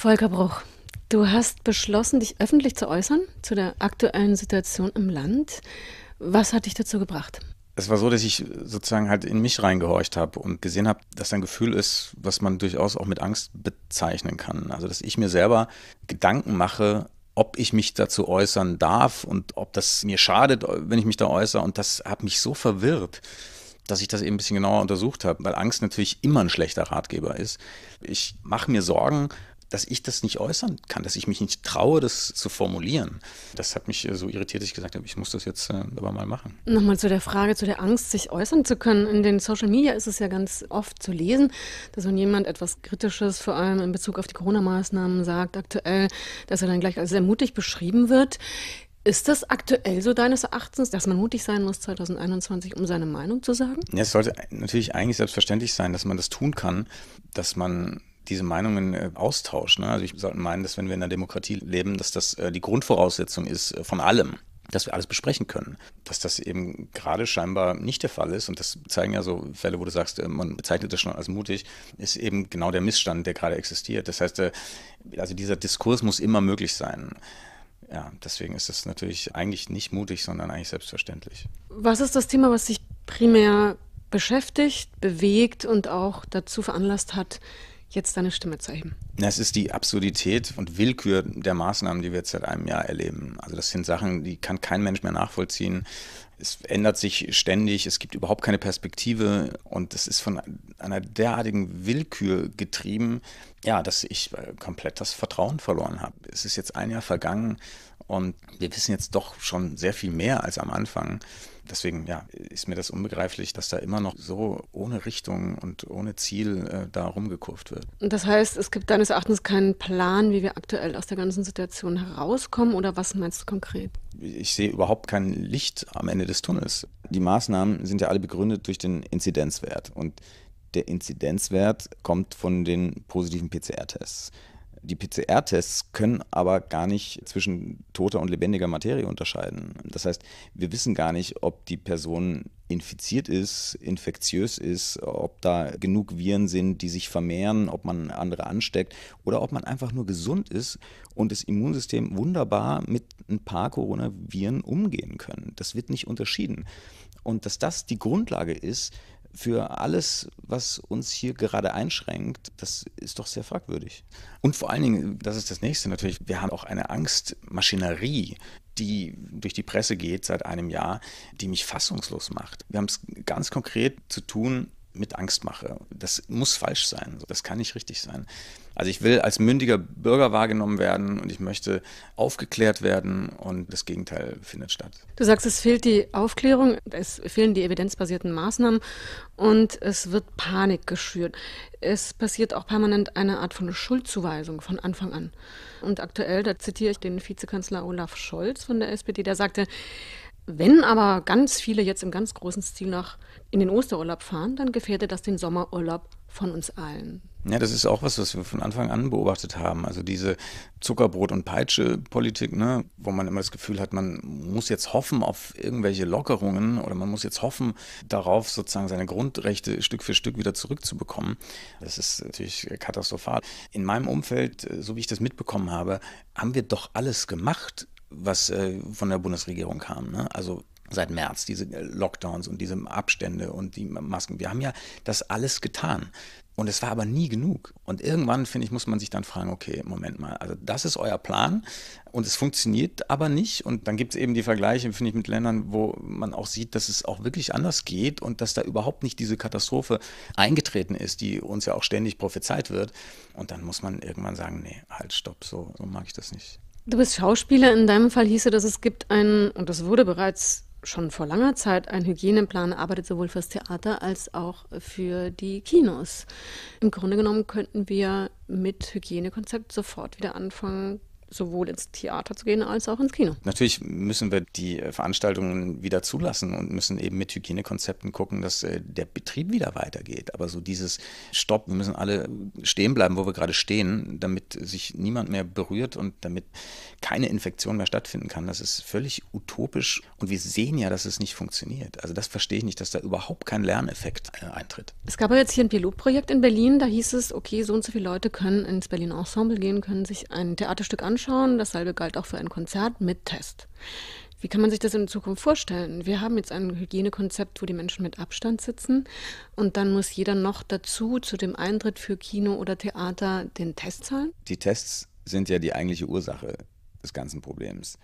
Volker Bruch, du hast beschlossen, dich öffentlich zu äußern zu der aktuellen Situation im Land. Was hat dich dazu gebracht? Es war so, dass ich sozusagen halt in mich reingehorcht habe und gesehen habe, dass ein Gefühl ist, was man durchaus auch mit Angst bezeichnen kann. Also, dass ich mir selber Gedanken mache, ob ich mich dazu äußern darf und ob das mir schadet, wenn ich mich da äußere. Und das hat mich so verwirrt, dass ich das eben ein bisschen genauer untersucht habe, weil Angst natürlich immer ein schlechter Ratgeber ist. Ich mache mir Sorgen, dass ich das nicht äußern kann, dass ich mich nicht traue, das zu formulieren. Das hat mich äh, so irritiert, dass ich gesagt habe, ich muss das jetzt äh, aber mal machen. Nochmal zu der Frage, zu der Angst, sich äußern zu können. In den Social Media ist es ja ganz oft zu lesen, dass wenn jemand etwas Kritisches, vor allem in Bezug auf die Corona-Maßnahmen sagt, aktuell, dass er dann gleich als sehr mutig beschrieben wird. Ist das aktuell so deines Erachtens, dass man mutig sein muss 2021, um seine Meinung zu sagen? Ja, es sollte natürlich eigentlich selbstverständlich sein, dass man das tun kann, dass man diese Meinungen äh, austauscht. Ne? Also ich sollte meinen, dass wenn wir in einer Demokratie leben, dass das äh, die Grundvoraussetzung ist äh, von allem dass wir alles besprechen können. Dass das eben gerade scheinbar nicht der Fall ist, und das zeigen ja so Fälle, wo du sagst, man bezeichnet das schon als mutig, ist eben genau der Missstand, der gerade existiert. Das heißt, also dieser Diskurs muss immer möglich sein. Ja, deswegen ist es natürlich eigentlich nicht mutig, sondern eigentlich selbstverständlich. Was ist das Thema, was dich primär beschäftigt, bewegt und auch dazu veranlasst hat, jetzt deine Stimme zu erheben? Es ist die Absurdität und Willkür der Maßnahmen, die wir jetzt seit einem Jahr erleben. Also das sind Sachen, die kann kein Mensch mehr nachvollziehen. Es ändert sich ständig, es gibt überhaupt keine Perspektive und es ist von einer derartigen Willkür getrieben, ja, dass ich äh, komplett das Vertrauen verloren habe. Es ist jetzt ein Jahr vergangen und wir wissen jetzt doch schon sehr viel mehr als am Anfang. Deswegen ja, ist mir das unbegreiflich, dass da immer noch so ohne Richtung und ohne Ziel äh, da rumgekurft wird. Das heißt, es gibt deines Erachtens keinen Plan, wie wir aktuell aus der ganzen Situation herauskommen oder was meinst du konkret? Ich sehe überhaupt kein Licht am Ende des Tunnels. Die Maßnahmen sind ja alle begründet durch den Inzidenzwert und der Inzidenzwert kommt von den positiven PCR-Tests. Die PCR-Tests können aber gar nicht zwischen toter und lebendiger Materie unterscheiden. Das heißt, wir wissen gar nicht, ob die Person infiziert ist, infektiös ist, ob da genug Viren sind, die sich vermehren, ob man andere ansteckt oder ob man einfach nur gesund ist und das Immunsystem wunderbar mit ein paar Coronaviren umgehen können. Das wird nicht unterschieden. Und dass das die Grundlage ist, für alles, was uns hier gerade einschränkt, das ist doch sehr fragwürdig. Und vor allen Dingen, das ist das nächste natürlich, wir haben auch eine Angstmaschinerie, die durch die Presse geht seit einem Jahr, die mich fassungslos macht. Wir haben es ganz konkret zu tun mit Angstmache. Das muss falsch sein. Das kann nicht richtig sein. Also ich will als mündiger Bürger wahrgenommen werden und ich möchte aufgeklärt werden und das Gegenteil findet statt. Du sagst, es fehlt die Aufklärung, es fehlen die evidenzbasierten Maßnahmen und es wird Panik geschürt. Es passiert auch permanent eine Art von Schuldzuweisung von Anfang an. Und aktuell, da zitiere ich den Vizekanzler Olaf Scholz von der SPD, der sagte, wenn aber ganz viele jetzt im ganz großen Stil nach in den Osterurlaub fahren, dann gefährdet das den Sommerurlaub von uns allen. Ja, das ist auch was, was wir von Anfang an beobachtet haben. Also diese Zuckerbrot- und Peitsche-Politik, ne, wo man immer das Gefühl hat, man muss jetzt hoffen auf irgendwelche Lockerungen oder man muss jetzt hoffen darauf, sozusagen seine Grundrechte Stück für Stück wieder zurückzubekommen. Das ist natürlich katastrophal. In meinem Umfeld, so wie ich das mitbekommen habe, haben wir doch alles gemacht, was äh, von der Bundesregierung kam. Ne? Also seit März, diese Lockdowns und diese Abstände und die Masken. Wir haben ja das alles getan. Und es war aber nie genug. Und irgendwann, finde ich, muss man sich dann fragen, okay, Moment mal, also das ist euer Plan und es funktioniert aber nicht. Und dann gibt es eben die Vergleiche, finde ich, mit Ländern, wo man auch sieht, dass es auch wirklich anders geht und dass da überhaupt nicht diese Katastrophe eingetreten ist, die uns ja auch ständig prophezeit wird. Und dann muss man irgendwann sagen, nee, halt, stopp, so, so mag ich das nicht. Du bist Schauspieler. In deinem Fall hieße, dass es gibt einen, und das wurde bereits schon vor langer Zeit ein Hygieneplan arbeitet sowohl fürs Theater als auch für die Kinos. Im Grunde genommen könnten wir mit Hygienekonzept sofort wieder anfangen, sowohl ins Theater zu gehen als auch ins Kino. Natürlich müssen wir die Veranstaltungen wieder zulassen und müssen eben mit Hygienekonzepten gucken, dass äh, der Betrieb wieder weitergeht. Aber so dieses Stopp, wir müssen alle stehen bleiben, wo wir gerade stehen, damit sich niemand mehr berührt und damit keine Infektion mehr stattfinden kann, das ist völlig utopisch. Und wir sehen ja, dass es nicht funktioniert. Also das verstehe ich nicht, dass da überhaupt kein Lerneffekt äh, eintritt. Es gab ja jetzt hier ein Pilotprojekt in Berlin, da hieß es, okay, so und so viele Leute können ins Berlin Ensemble gehen, können sich ein Theaterstück anschauen. Dasselbe galt auch für ein Konzert mit Test. Wie kann man sich das in Zukunft vorstellen? Wir haben jetzt ein Hygienekonzept, wo die Menschen mit Abstand sitzen und dann muss jeder noch dazu zu dem Eintritt für Kino oder Theater den Test zahlen? Die Tests sind ja die eigentliche Ursache des ganzen Problems.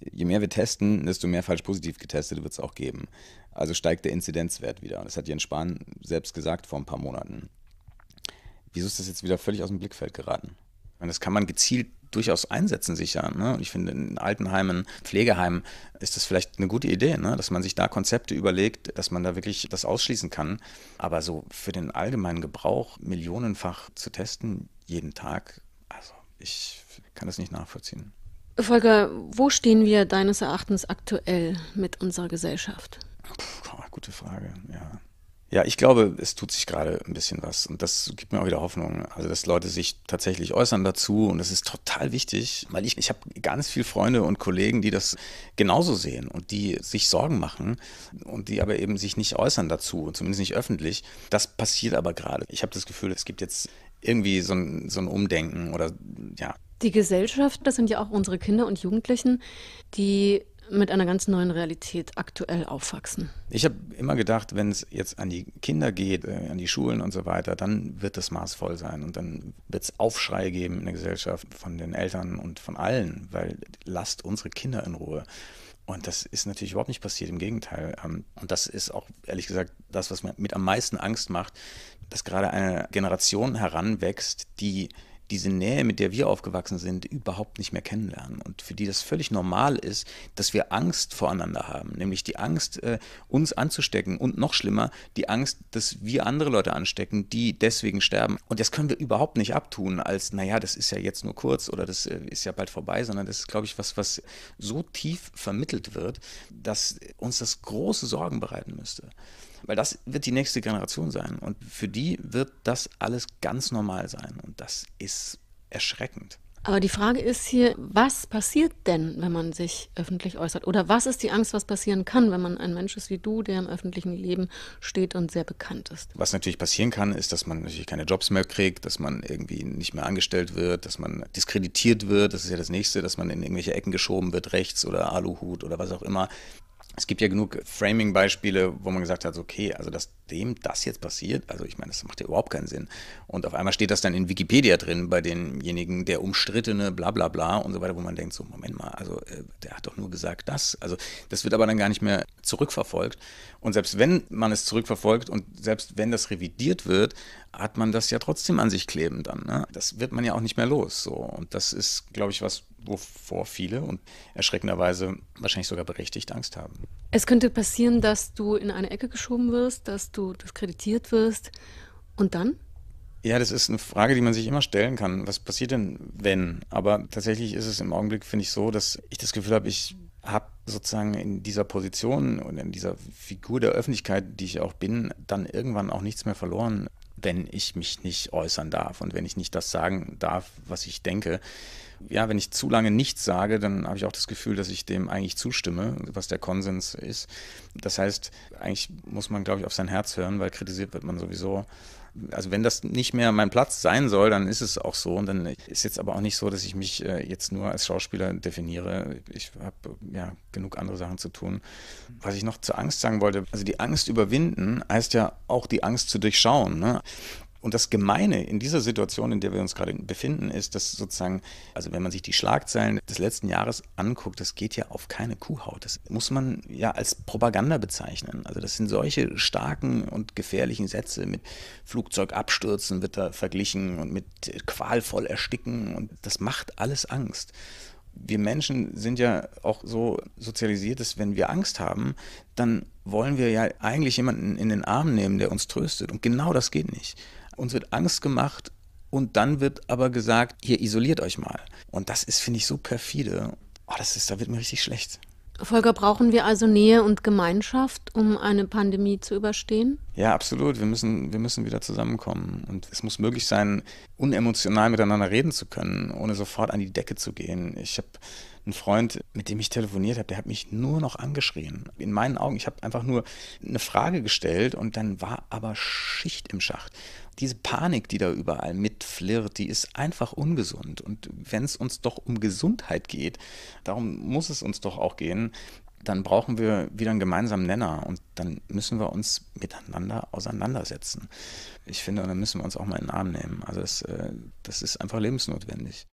Je mehr wir testen, desto mehr falsch positiv getestet wird es auch geben. Also steigt der Inzidenzwert wieder. Das hat Jens Spahn selbst gesagt vor ein paar Monaten. Wieso ist das jetzt wieder völlig aus dem Blickfeld geraten? Meine, das kann man gezielt durchaus einsetzen, sicher. Ne? Und ich finde, in Altenheimen, Pflegeheimen ist das vielleicht eine gute Idee, ne? dass man sich da Konzepte überlegt, dass man da wirklich das ausschließen kann. Aber so für den allgemeinen Gebrauch millionenfach zu testen, jeden Tag, also ich kann das nicht nachvollziehen. Volker, wo stehen wir deines Erachtens aktuell mit unserer Gesellschaft? Puh, gute Frage, ja. Ja, ich glaube, es tut sich gerade ein bisschen was und das gibt mir auch wieder Hoffnung. Also, dass Leute sich tatsächlich äußern dazu und das ist total wichtig, weil ich, ich habe ganz viele Freunde und Kollegen, die das genauso sehen und die sich Sorgen machen und die aber eben sich nicht äußern dazu, zumindest nicht öffentlich. Das passiert aber gerade. Ich habe das Gefühl, es gibt jetzt irgendwie so ein, so ein Umdenken oder ja. Die Gesellschaft, das sind ja auch unsere Kinder und Jugendlichen, die mit einer ganz neuen Realität aktuell aufwachsen. Ich habe immer gedacht, wenn es jetzt an die Kinder geht, äh, an die Schulen und so weiter, dann wird das Maß voll sein und dann wird es Aufschrei geben in der Gesellschaft von den Eltern und von allen, weil lasst unsere Kinder in Ruhe. Und das ist natürlich überhaupt nicht passiert, im Gegenteil. Ähm, und das ist auch ehrlich gesagt das, was mir mit am meisten Angst macht, dass gerade eine Generation heranwächst, die diese Nähe, mit der wir aufgewachsen sind, überhaupt nicht mehr kennenlernen und für die das völlig normal ist, dass wir Angst voreinander haben, nämlich die Angst, äh, uns anzustecken und noch schlimmer, die Angst, dass wir andere Leute anstecken, die deswegen sterben. Und das können wir überhaupt nicht abtun als, naja, das ist ja jetzt nur kurz oder das äh, ist ja bald vorbei, sondern das ist, glaube ich, was, was so tief vermittelt wird, dass uns das große Sorgen bereiten müsste. Weil das wird die nächste Generation sein. Und für die wird das alles ganz normal sein. Und das ist erschreckend. Aber die Frage ist hier, was passiert denn, wenn man sich öffentlich äußert? Oder was ist die Angst, was passieren kann, wenn man ein Mensch ist wie du, der im öffentlichen Leben steht und sehr bekannt ist? Was natürlich passieren kann, ist, dass man natürlich keine Jobs mehr kriegt, dass man irgendwie nicht mehr angestellt wird, dass man diskreditiert wird. Das ist ja das Nächste, dass man in irgendwelche Ecken geschoben wird, rechts oder Aluhut oder was auch immer es gibt ja genug Framing-Beispiele, wo man gesagt hat, okay, also dass dem das jetzt passiert, also ich meine, das macht ja überhaupt keinen Sinn. Und auf einmal steht das dann in Wikipedia drin bei denjenigen, der umstrittene, bla bla bla und so weiter, wo man denkt, so, Moment mal, also äh, der hat doch nur gesagt das. Also das wird aber dann gar nicht mehr zurückverfolgt. Und selbst wenn man es zurückverfolgt und selbst wenn das revidiert wird, hat man das ja trotzdem an sich kleben dann. Ne? Das wird man ja auch nicht mehr los. So. Und das ist, glaube ich, was, wovor viele und erschreckenderweise wahrscheinlich sogar berechtigt Angst haben. Es könnte passieren, dass du in eine Ecke geschoben wirst, dass du diskreditiert wirst und dann? Ja, das ist eine Frage, die man sich immer stellen kann. Was passiert denn, wenn? Aber tatsächlich ist es im Augenblick, finde ich, so, dass ich das Gefühl habe, ich habe sozusagen in dieser Position und in dieser Figur der Öffentlichkeit, die ich auch bin, dann irgendwann auch nichts mehr verloren, wenn ich mich nicht äußern darf und wenn ich nicht das sagen darf, was ich denke ja, wenn ich zu lange nichts sage, dann habe ich auch das Gefühl, dass ich dem eigentlich zustimme, was der Konsens ist. Das heißt, eigentlich muss man, glaube ich, auf sein Herz hören, weil kritisiert wird man sowieso. Also wenn das nicht mehr mein Platz sein soll, dann ist es auch so. Und dann ist jetzt aber auch nicht so, dass ich mich äh, jetzt nur als Schauspieler definiere. Ich habe ja genug andere Sachen zu tun. Was ich noch zur Angst sagen wollte, also die Angst überwinden heißt ja auch die Angst zu durchschauen. Ne? Und das Gemeine in dieser Situation, in der wir uns gerade befinden, ist, dass sozusagen, also wenn man sich die Schlagzeilen des letzten Jahres anguckt, das geht ja auf keine Kuhhaut. Das muss man ja als Propaganda bezeichnen. Also das sind solche starken und gefährlichen Sätze mit Flugzeugabstürzen wird da verglichen und mit qualvoll ersticken und das macht alles Angst wir Menschen sind ja auch so sozialisiert, dass wenn wir Angst haben, dann wollen wir ja eigentlich jemanden in den Arm nehmen, der uns tröstet. Und genau das geht nicht. Uns wird Angst gemacht, Und dann wird aber gesagt, hier isoliert euch mal. Und das ist, finde ich, so perfide. Oh, das ist, da wird mir richtig schlecht. Volker, brauchen wir also Nähe und Gemeinschaft, um eine Pandemie zu überstehen? Ja, absolut. Wir müssen, wir müssen wieder zusammenkommen. Und es muss möglich sein, unemotional miteinander reden zu können, ohne sofort an die Decke zu gehen. Ich habe einen Freund, mit dem ich telefoniert habe, der hat mich nur noch angeschrien. In meinen Augen, ich habe einfach nur eine Frage gestellt und dann war aber Schicht im Schacht. Diese Panik, die da überall mitflirrt, die ist einfach ungesund. Und wenn es uns doch um Gesundheit geht, darum muss es uns doch auch gehen, dann brauchen wir wieder einen gemeinsamen Nenner und dann müssen wir uns miteinander auseinandersetzen. Ich finde, dann müssen wir uns auch mal in den Arm nehmen. Also das, äh, das ist einfach lebensnotwendig.